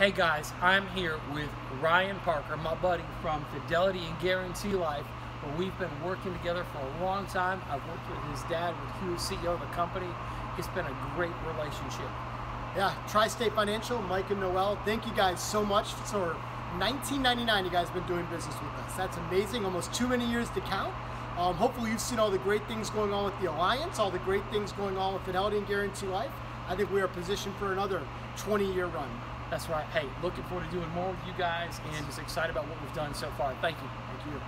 Hey guys, I'm here with Ryan Parker, my buddy from Fidelity and Guaranty Life, where we've been working together for a long time. I've worked with his dad, with who is CEO of the company. It's been a great relationship. Yeah, Tri-State Financial, Mike and Noel, thank you guys so much. For 1999, you guys have been doing business with us. That's amazing, almost too many years to count. Um, hopefully you've seen all the great things going on with the Alliance, all the great things going on with Fidelity and Guaranty Life. I think we are positioned for another 20-year run. That's right. Hey, looking forward to doing more with you guys and just excited about what we've done so far. Thank you. Thank you.